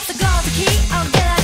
have to go to key. I'll get out.